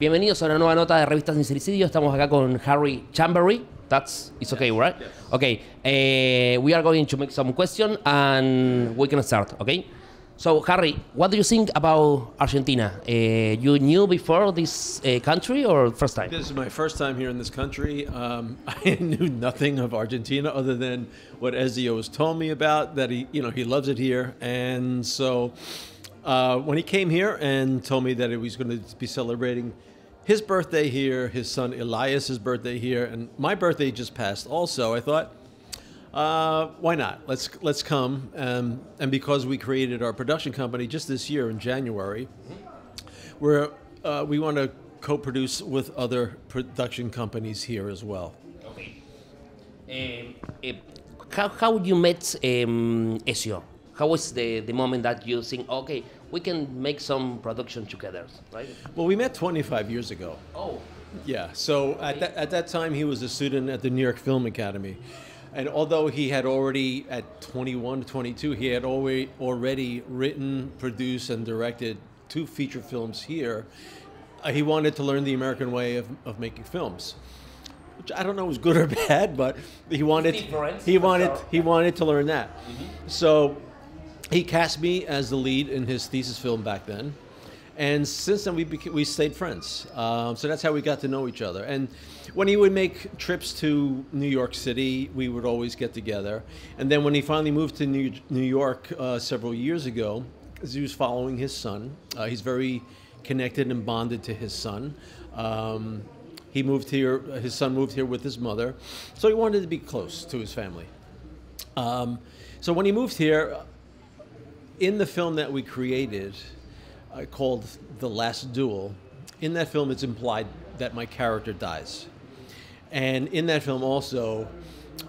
Bienvenidos a una nueva nota de Revistas Sincericidio. Estamos acá con Harry Chambery. That's it's okay, right? Okay. Uh, we are going to make some questions and we can start. Okay. So Harry, what do you think about Argentina? Uh, you knew before this uh, country or first time? This is my first time here in this country. Um, I knew nothing of Argentina other than what Ezio has told me about. That he, you know, he loves it here, and so uh, when he came here and told me that he was going to be celebrating his birthday here, his son Elias's birthday here, and my birthday just passed also, I thought, uh, why not? Let's let's come. Um, and because we created our production company just this year in January, where uh, we want to co-produce with other production companies here as well. Okay. Um, uh, how how you met um, Ezio? How was the, the moment that you think, okay, we can make some production together, right? Well, we met 25 years ago. Oh. Yeah. So at that, at that time, he was a student at the New York Film Academy. And although he had already, at 21 to 22, he had already, already written, produced, and directed two feature films here, uh, he wanted to learn the American way of, of making films. Which I don't know was good or bad, but he wanted he wanted he wanted to learn that. Mm-hmm. So he cast me as the lead in his thesis film back then, and since then we became, we stayed friends. Um, so that's how we got to know each other. And when he would make trips to New York City, we would always get together. And then when he finally moved to New, New York uh, several years ago, he was following his son, uh, he's very connected and bonded to his son. Um, he moved here. His son moved here with his mother, so he wanted to be close to his family. Um, so when he moved here, in the film that we created uh, called The Last Duel, in that film it's implied that my character dies. And in that film also,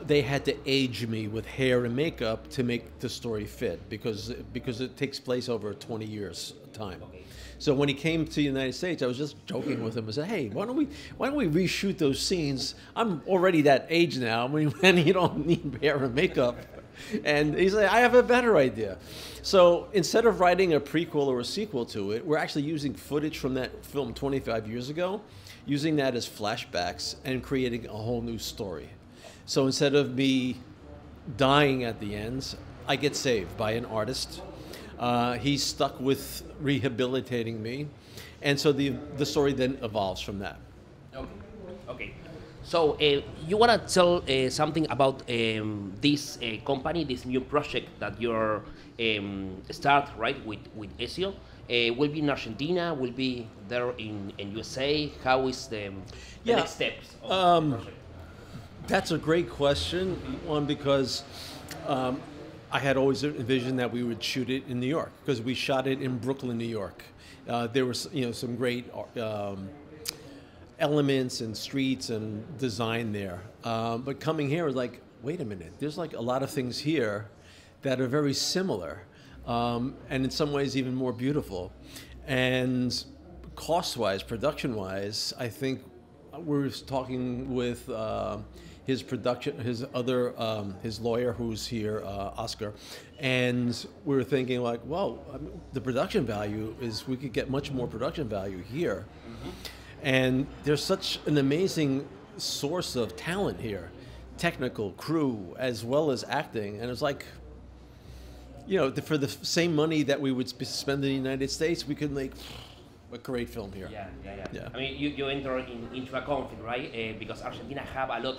they had to age me with hair and makeup to make the story fit because because it takes place over 20 years time. So when he came to the United States, I was just joking with him. I said, "Hey, why don't we why don't we reshoot those scenes? I'm already that age now. I mean, when you don't need hair and makeup." And he's like, I have a better idea. So instead of writing a prequel or a sequel to it, we're actually using footage from that film 25 years ago, using that as flashbacks and creating a whole new story. So instead of me dying at the end, I get saved by an artist. Uh, he's stuck with rehabilitating me. And so the, the story then evolves from that. Okay. Okay. So uh, you want to tell uh, something about um, this uh, company, this new project that you're um, start right with with Ezio? Uh, will be in Argentina? Will be there in, in USA? How is the, the yeah. next steps? Um, that's a great question. One because um, I had always envisioned that we would shoot it in New York because we shot it in Brooklyn, New York. Uh, there was you know some great um, elements and streets and design there. Um, but coming here like, wait a minute, there's like a lot of things here that are very similar um, and in some ways even more beautiful. And cost wise, production wise, I think we're talking with uh, his production, his other, um, his lawyer who's here, uh, Oscar, and we were thinking like, well, I mean, the production value is we could get much more production value here. Mm-hmm and there's such an amazing source of talent here technical, crew, as well as acting. And it's like, you know, for the same money that we would spend in the United States, we could make a great film here. Yeah, yeah, yeah. yeah. I mean, you, you enter in, into a conflict, right? Uh, because Argentina have a lot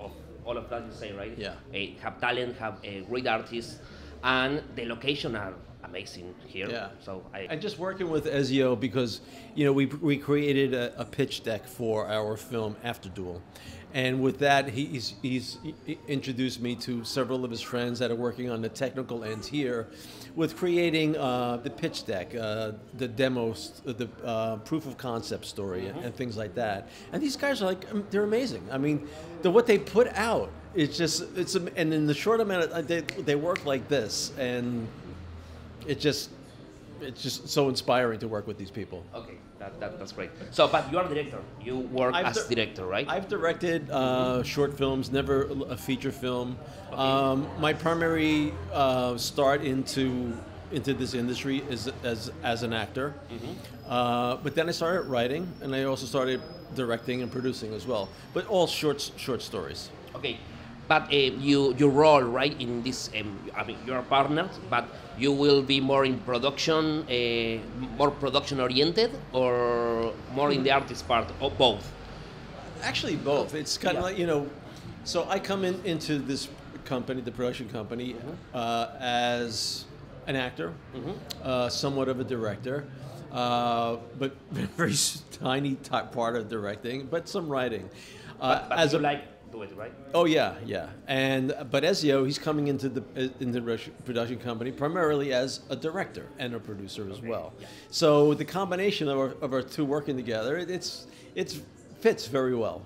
of all of that you say, right? Yeah. Uh, have talent, have uh, great artists, and the location are amazing here. Yeah. So I and just working with Ezio because you know we we created a, a pitch deck for our film After Duel, and with that he's he's he introduced me to several of his friends that are working on the technical end here, with creating uh, the pitch deck, uh, the demos, the uh, proof of concept story, mm-hmm. and, and things like that. And these guys are like um, they're amazing. I mean, the what they put out it's just it's and in the short amount of they they work like this and it just it's just so inspiring to work with these people. Okay, that, that that's great. So, but you are a director. You work I've as di- director, right? I've directed uh, short films, never a feature film. Okay. Um, my primary uh, start into into this industry is as, as an actor. Uh, but then I started writing, and I also started directing and producing as well. But all short short stories. Okay, but uh, you your role right in this, um, I mean, you're partners, but you will be more in production, uh, more production oriented, or more in the artist part, or both. Actually, both. It's kind of like you know. So I come in into this company, the production company, uh, as an actor, uh, somewhat of a director, uh, but very tiny ti- part of directing, but some writing. Uh, But, but as a, like do right? Oh yeah, yeah. And but Ezio, he's coming into the in the production company primarily as a director and a producer as well. yeah. So the combination of our, of our two working together, it, it's it's fits very well.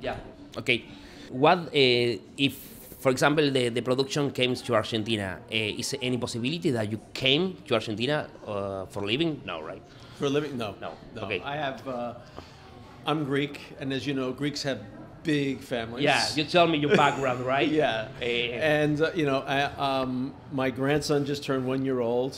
Yeah. Okay. What uh, if, for example, the, the production came to Argentina? Uh, is there any possibility that you came to Argentina uh, for living? No, right? For living, no, No, no. okay. I have. Uh, I'm Greek, and as you know, Greeks have big families. Yeah. You tell me your background, right? Yeah, and uh, you know, I, um, my grandson just turned one year old,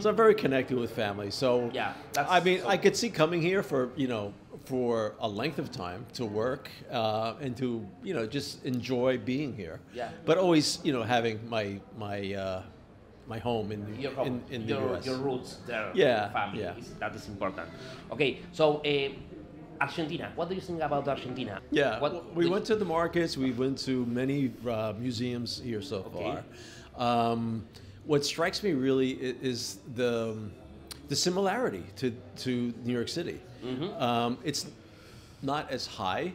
so I'm very connected with family. So. Yeah, I mean, so- I could see coming here for you know for a length of time to work uh, and to you know just enjoy being here. Yeah. but always you know having my my uh, my home in the, your home, in, in the your, U.S. your roots there, Yeah, family. yeah. Is, that is important. Okay, so uh, Argentina. What do you think about Argentina? Yeah, What we went to the markets. We went to many uh, museums here so Okay. far. Um, what strikes me really is the the similarity to to New York City. Mm-hmm. Um, it's not as high,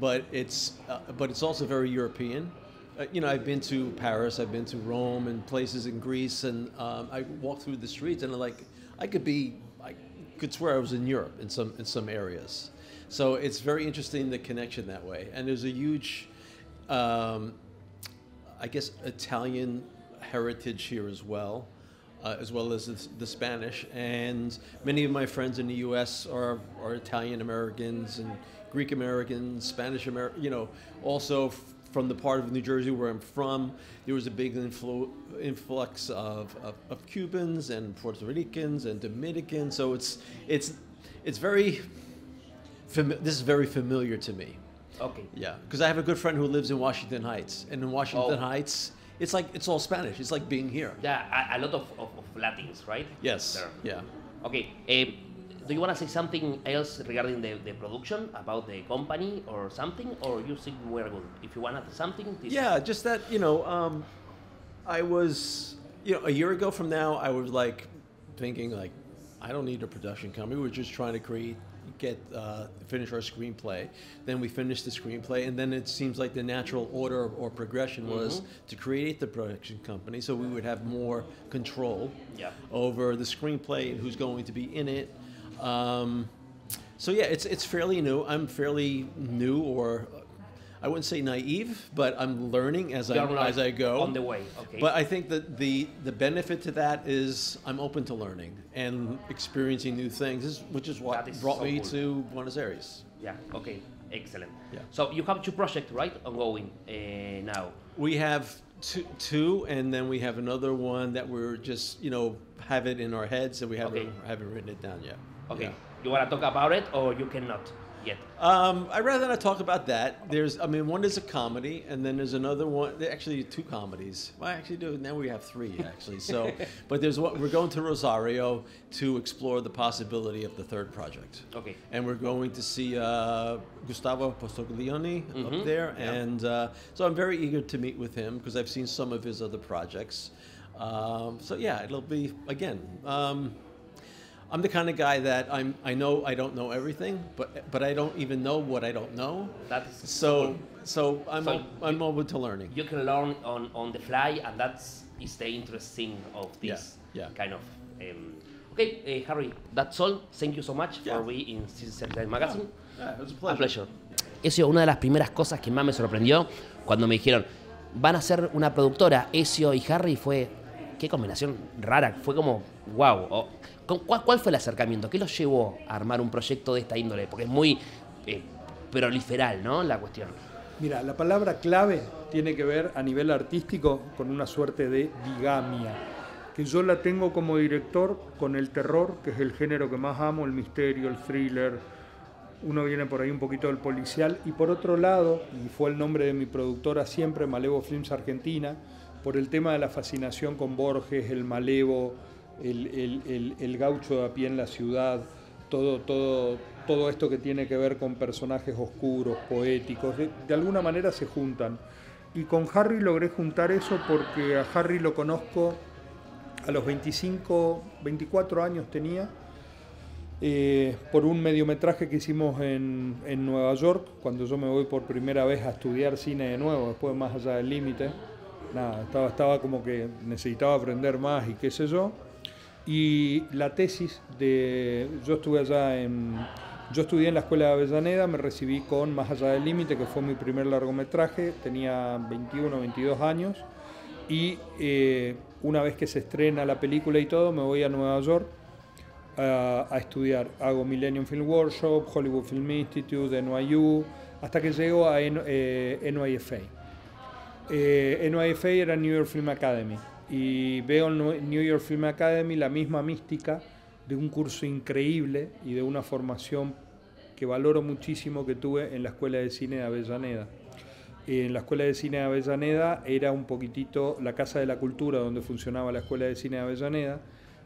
but it's uh, but it's also very European. Uh, you know, I've been to Paris, I've been to Rome, and places in Greece, and um, I walk through the streets, and I'm like, I could be, could swear I was in Europe in some in some areas. So it's very interesting the connection that way, and there's a huge, um, I guess, Italian heritage here as well, uh, as well as the, Spanish. And many of my friends in the U.S. are, are Italian Americans and Greek Americans, Spanish American, you know, also from the part of New Jersey where I'm from, there was a big influ- influx of, of, of Cubans and Puerto Ricans and Dominicans. So it's, it's, it's very, fami- this is very familiar to me. Okay. Yeah, because I have a good friend who lives in Washington Heights, and in Washington Oh. Heights, it's like it's all Spanish. It's like being here. Yeah, a, a lot of, of, of Latins, right? Yes. There. Yeah. Okay. Uh, do you want to say something else regarding the, the production about the company or something, or you think we're good? If you want to something, this Yeah, just that you know, um, I was you know a year ago from now, I was like thinking like, I don't need a production company. We're just trying to create, get uh, finish our screenplay. Then we finished the screenplay, and then it seems like the natural order or progression was to create the production company, so we would have more control Yeah. over the screenplay and who's going to be in it. Um, so yeah, it's it's fairly new. I'm fairly new, or I wouldn't say naive, but I'm learning as I like as I go. on the way, okay. But I think that the the benefit to that is I'm open to learning and experiencing new things, which is what brought so me cool. to Buenos Aires. Yeah. Okay. Excellent. Yeah. So you have two projects, right, ongoing uh, now. We have two, two, and then we have another one that we're just you know have it in our heads, and we haven't Okay. haven't written it down yet. Okay. Yeah. You want to talk about it, or you cannot yet? Um, I'd rather not talk about that. There's, I mean, one is a comedy, and then there's another one. Actually, two comedies. Well, actually, do now we have three actually. So, but there's what we're going to Rosario to explore the possibility of the third project. Okay. And we're going to see uh, Gustavo Postoglioni Mhm, up there, yeah. and uh, so I'm very eager to meet with him because I've seen some of his other projects. Um, so yeah, it'll be again. Um, I'm the kind of guy that I'm. I know I don't know everything, but but I don't even know what I don't know. That is So so I'm So I'm open to learning. you can learn on, on the fly, and that's is the interesting of this Yeah, yeah. kind of. Um, okay, uh, Harry, that's all. Thank you so much Yeah. for being in Citizen Magazine. Yeah, it was a A pleasure. pleasure. Ezio, una de las primeras cosas que más me sorprendió cuando me dijeron, van a ser una productora, Ezio y Harry, fue, qué combinación rara, fue como, wow. O, ¿con- ¿cuál, cuál fue el acercamiento? ¿Qué los llevó a armar un proyecto de esta índole? Porque es muy eh, proliferal, ¿no? La cuestión. Mira, la palabra clave tiene que ver a nivel artístico con una suerte de bigamia. que yo la tengo como director con el terror, que es el género que más amo, el misterio, el thriller. Uno viene por ahí un poquito del policial. Y por otro lado, y fue el nombre de mi productora siempre, Malevo Films Argentina, por el tema de la fascinación con Borges, el Malevo, el, gaucho de a pie en la ciudad, todo, todo, todo esto que tiene que ver con personajes oscuros, poéticos, de alguna manera se juntan. Y con Harry logré juntar eso porque a Harry lo conozco a los 25, 24 años tenía, eh, por un mediometraje que hicimos en, en, Nueva York, cuando yo me voy por primera vez a estudiar cine de nuevo, después más allá del límite. Nada, estaba, estaba como que necesitaba aprender más y qué sé yo. Y la tesis de. Yo estuve allá en. Yo estudié en la Escuela de Avellaneda, me recibí con Más allá del límite, que fue mi primer largometraje, tenía 21, 22 años. Y eh, una vez que se estrena la película y todo, me voy a Nueva York a, estudiar. Hago Millennium Film Workshop, Hollywood Film Institute, NYU, hasta que llego a eh, NYFA. Eh, NYFA era New York Film Academy y veo en New York Film Academy la misma mística de un curso increíble y de una formación que valoro muchísimo que tuve en la Escuela de Cine de Avellaneda. En la Escuela de Cine de Avellaneda era un poquitito la Casa de la Cultura donde funcionaba la Escuela de Cine de Avellaneda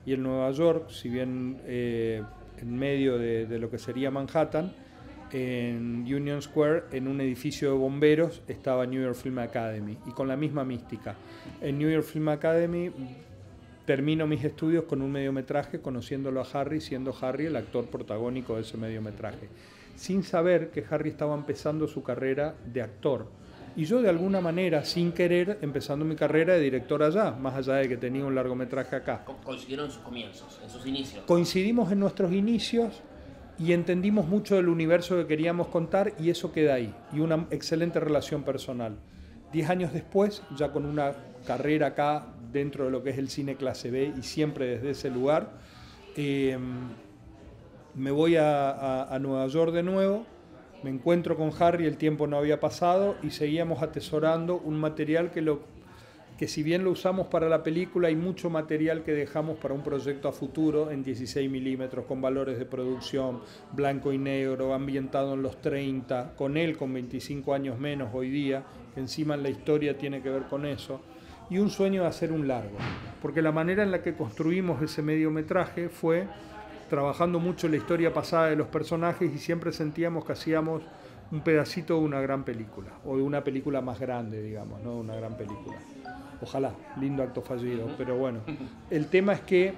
y en Nueva York, si bien eh, en medio de, lo que sería Manhattan, en Union Square, en un edificio de bomberos, estaba New York Film Academy y con la misma mística. En New York Film Academy termino mis estudios con un mediometraje conociéndolo a Harry, siendo Harry el actor protagónico de ese mediometraje, sin saber que Harry estaba empezando su carrera de actor y yo de alguna manera, sin querer, empezando mi carrera de director allá, más allá de que tenía un largometraje acá. Coincidieron en sus comienzos, en sus inicios. Coincidimos en nuestros inicios y entendimos mucho del universo que queríamos contar y eso queda ahí. Y una excelente relación personal. Diez años después, ya con una carrera acá dentro de lo que es el cine clase B y siempre desde ese lugar, eh, me voy a Nueva York de nuevo me encuentro con Harry, el tiempo no había pasado y seguíamos atesorando un material que, lo, que si bien lo usamos para la película, hay mucho material que dejamos para un proyecto a futuro en 16 milímetros, con valores de producción, blanco y negro, ambientado en los 30, con él con 25 años menos hoy día, encima en la historia tiene que ver con eso, y un sueño de hacer un largo, porque la manera en la que construimos ese mediometraje fue trabajando mucho la historia pasada de los personajes y siempre sentíamos que hacíamos un pedacito de una gran película, o de una película más grande, digamos, no una gran película. Ojalá, lindo acto fallido, pero bueno, el tema es que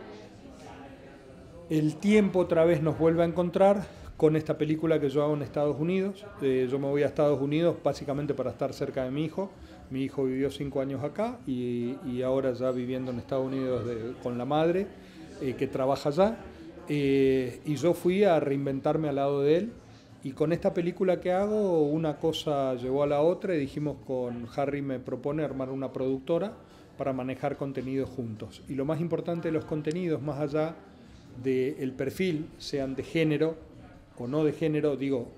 el tiempo otra vez nos vuelve a encontrar con esta película que yo hago en Estados Unidos. Eh, yo me voy a Estados Unidos básicamente para estar cerca de mi hijo. Mi hijo vivió cinco años acá y, ahora ya viviendo en Estados Unidos con la madre eh, que trabaja allá. Eh, y yo fui a reinventarme al lado de él. Y con esta película que hago, una cosa llevó a la otra y dijimos con Harry me propone armar una productora para manejar contenidos juntos. Y lo más importante de los contenidos, más allá del perfil, sean de género o no de género, digo,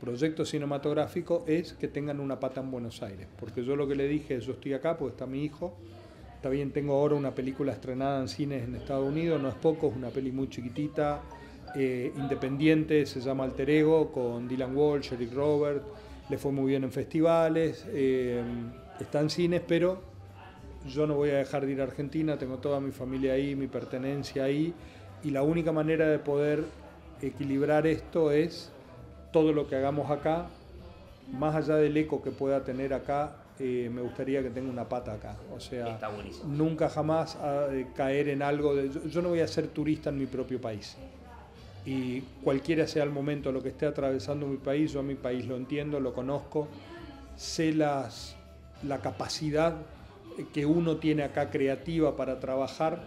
proyecto cinematográfico, es que tengan una pata en Buenos Aires. Porque yo lo que le dije yo estoy acá porque está mi hijo, también tengo ahora una película estrenada en cines en Estados Unidos, no es poco, es una peli muy chiquitita, eh, independiente, se llama Alter Ego, con Dylan Walsh, Eric Robert, le fue muy bien en festivales, eh, está en cines, pero yo no voy a dejar de ir a Argentina, tengo toda mi familia ahí, mi pertenencia ahí, y la única manera de poder equilibrar esto es todo lo que hagamos acá, más allá del eco que pueda tener acá, eh, me gustaría que tenga una pata acá. O sea, nunca jamás caer en algo de... Yo, no voy a ser turista en mi propio país. Y cualquiera sea el momento, lo que esté atravesando mi país, yo a mi país lo entiendo, lo conozco, sé las, la capacidad que uno tiene acá creativa para trabajar,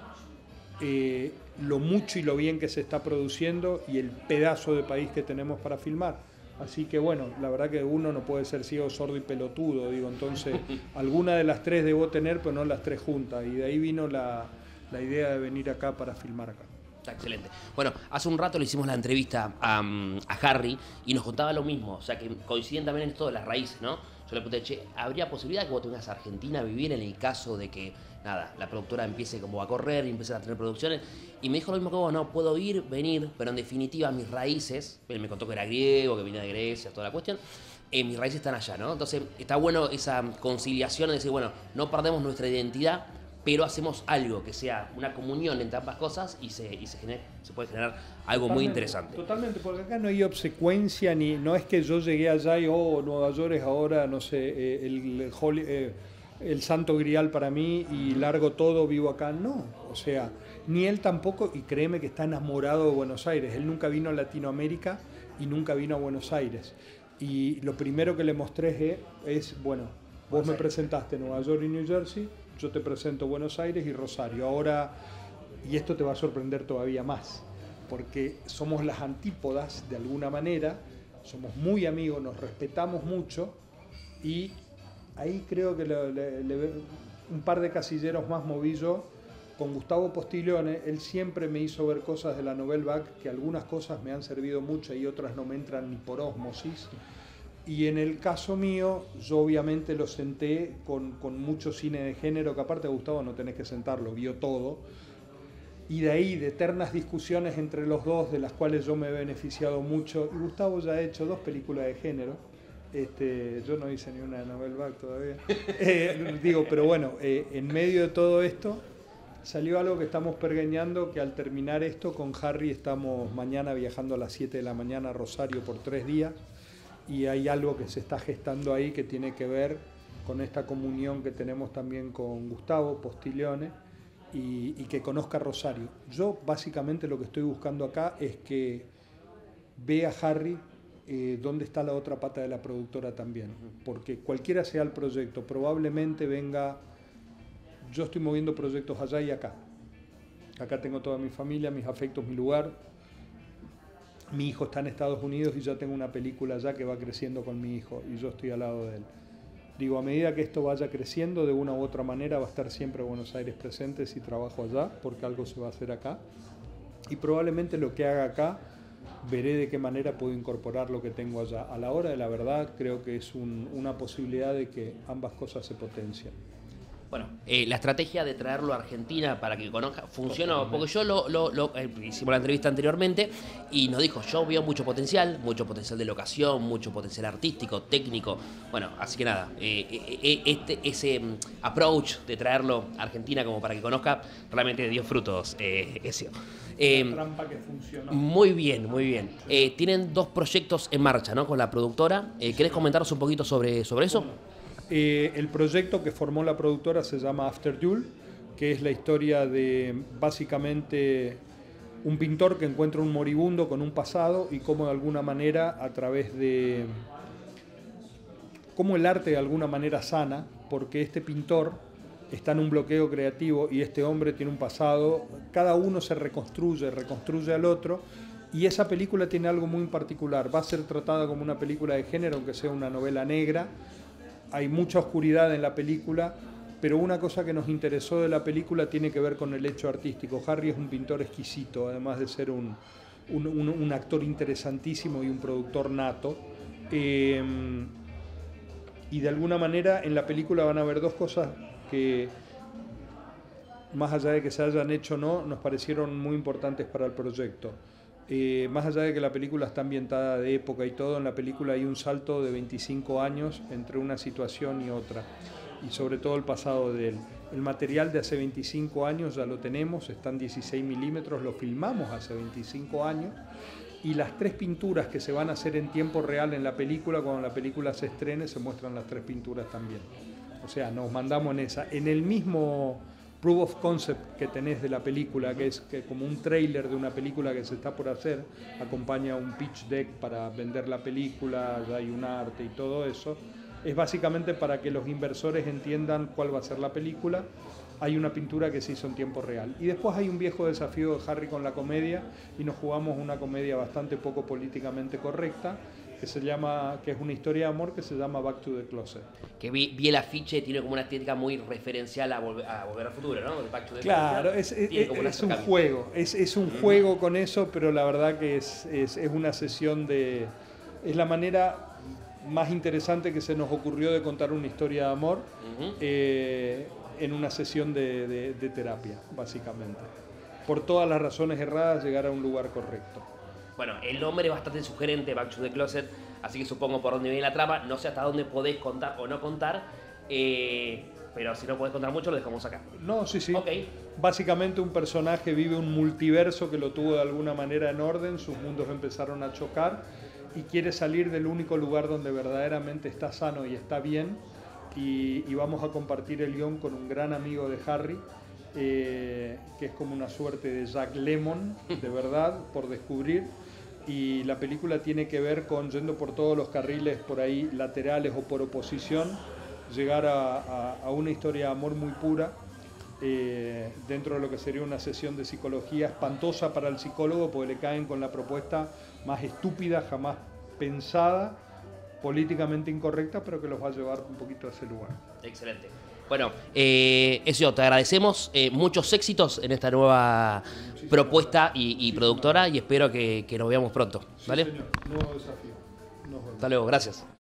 eh, lo mucho y lo bien que se está produciendo y el pedazo de país que tenemos para filmar. Así que bueno, la verdad que uno no puede ser ciego, sordo y pelotudo, digo, entonces alguna de las tres debo tener, pero no las tres juntas. Y de ahí vino la, idea de venir acá para filmar acá. Está excelente. Bueno, hace un rato le hicimos la entrevista a, Harry y nos contaba lo mismo, o sea que coinciden también en esto de las raíces, ¿no? Yo le pregunté, che, ¿habría posibilidad que vos tengas a Argentina a vivir en el caso de que, nada, la productora empiece como a correr y empiece a tener producciones? Y me dijo lo mismo que vos, no, puedo ir, venir, pero en definitiva mis raíces, él me contó que era griego, que venía de Grecia, toda la cuestión, eh, mis raíces están allá, ¿no? Entonces está bueno esa conciliación de decir, bueno, no perdemos nuestra identidad, pero hacemos algo que sea una comunión entre ambas cosas y se, y se, se puede generar algo muy Totalmente, interesante. Totalmente, porque acá no hay obsecuencia, ni no es que yo llegué allá y, oh, Nueva York es ahora, no sé, eh, el, el holy- eh, el santo grial para mí y largo todo, vivo acá. No, o sea, ni él tampoco, y créeme que está enamorado de Buenos Aires. Él nunca vino a Latinoamérica y nunca vino a Buenos Aires. Y lo primero que le mostré es, es, bueno, vos me presentaste Nueva York y New Jersey, yo te presento Buenos Aires y Rosario. Ahora, y esto te va a sorprender todavía más, porque somos las antípodas de alguna manera, somos muy amigos, nos respetamos mucho y ahí creo que un par de casilleros más moví yo con Gustavo Postiglione, él siempre me hizo ver cosas de la Novel Back que algunas cosas me han servido mucho y otras no me entran ni por ósmosis. Y en el caso mío, yo obviamente lo senté con, con mucho cine de género, que aparte Gustavo no tenés que sentarlo, vio todo. Y de ahí, de eternas discusiones entre los dos, de las cuales yo me he beneficiado mucho. Y Gustavo ya ha hecho dos películas de género. Este, yo no hice ni una de Novel Back todavía. Eh, digo, pero bueno, eh, en medio de todo esto, salió algo que estamos pergeñando, que al terminar esto con Harry estamos mañana viajando a las 7 de la mañana a Rosario por tres días y hay algo que se está gestando ahí que tiene que ver con esta comunión que tenemos también con Gustavo Postiglione y, que conozca Rosario. Yo básicamente lo que estoy buscando acá es que vea Harry eh, dónde está la otra pata de la productora también, porque cualquiera sea el proyecto, probablemente venga, yo estoy moviendo proyectos allá y acá. Acá tengo toda mi familia, mis afectos, mi lugar, mi hijo está en Estados Unidos y ya tengo una película allá que va creciendo con mi hijo y yo estoy al lado de él. Digo, a medida que esto vaya creciendo, de una u otra manera va a estar siempre Buenos Aires presente si trabajo allá, porque algo se va a hacer acá. Y probablemente lo que haga acá, veré de qué manera puedo incorporar lo que tengo allá. A la hora de la verdad, creo que es un- una posibilidad de que ambas cosas se potencien. Bueno, eh, la estrategia de traerlo a Argentina para que conozca funcionó, porque yo lo, lo- lo- eh, hicimos la entrevista anteriormente y nos dijo, yo veo mucho potencial, mucho potencial de locación, mucho potencial artístico, técnico, bueno, así que nada, eh, eh, este, ese mm, approach de traerlo a Argentina como para que conozca, realmente dio frutos, eh. Eh, trampa que funcionó. muy bien, muy bien. Eh, tienen dos proyectos en marcha, ¿no? Con la productora. ¿Querés comentaros un poquito sobre, sobre eso? Eh, el proyecto que formó la productora se llama After Yule, que es la historia de básicamente un pintor que encuentra un moribundo con un pasado y cómo de alguna manera a través de cómo el arte de alguna manera sana, porque este pintor está en un bloqueo creativo y este hombre tiene un pasado, cada uno se reconstruye, reconstruye al otro, y esa película tiene algo muy particular, va a ser tratada como una película de género, aunque sea una novela negra, hay mucha oscuridad en la película, pero una cosa que nos interesó de la película tiene que ver con el hecho artístico. Harry es un pintor exquisito, además de ser un, un- actor interesantísimo y un productor nato. Eh, y de alguna manera en la película van a ver dos cosas que, más allá de que se hayan hecho o no, nos parecieron muy importantes para el proyecto. Eh, más allá de que la película está ambientada de época y todo, en la película hay un salto de 25 años entre una situación y otra, y sobre todo el pasado de él. El material de hace 25 años ya lo tenemos, están 16 milímetros, lo filmamos hace 25 años, y las tres pinturas que se van a hacer en tiempo real en la película, cuando la película se estrene, se muestran las tres pinturas también. O sea, nos mandamos en esa. En el mismo proof of concept que tenés de la película, que es que como un trailer de una película que se está por hacer, acompaña un pitch deck para vender la película, hay un arte y todo eso. Es básicamente para que los inversores entiendan cuál va a ser la película. Hay una pintura que se hizo en tiempo real. Y después hay un viejo desafío de Harry con la comedia y nos jugamos una comedia bastante poco políticamente correcta que se llama que es una historia de amor que se llama Back to the Closet. Que vi, vi el afiche, tiene como una estética muy referencial a Volver, a volver al Futuro, ¿no? El Back to the Claro, Future. es, es- es un juego, es, es un juego con eso, pero la verdad que es, es, es una sesión de... Es la manera más interesante que se nos ocurrió de contar una historia de amor eh, en una sesión de, de- de terapia, básicamente. Por todas las razones erradas, llegar a un lugar correcto. Bueno, el nombre es bastante sugerente, Back to the Closet, así que supongo por dónde viene la trama. No sé hasta dónde podés contar o no contar, eh, pero si no podés contar mucho, lo dejamos acá. No, sí, sí. Ok. Básicamente un personaje vive un multiverso que lo tuvo de alguna manera en orden, sus mundos empezaron a chocar y quiere salir del único lugar donde verdaderamente está sano y está bien. Y, y vamos a compartir el guion con un gran amigo de Harry, eh, que es como una suerte de Jack Lemon, de verdad, por descubrir. Y la película tiene que ver con yendo por todos los carriles por ahí laterales o por oposición, llegar a, una historia de amor muy pura eh, dentro de lo que sería una sesión de psicología espantosa para el psicólogo, porque le caen con la propuesta más estúpida jamás pensada, políticamente incorrecta, pero que los va a llevar un poquito a ese lugar. Excelente. Bueno, eh, eso, te agradecemos. eh, muchos éxitos en esta nueva propuesta y, y productora y espero que, que nos veamos pronto. ¿Vale? Señor, nuevo desafío. Nos vemos. Hasta luego, gracias.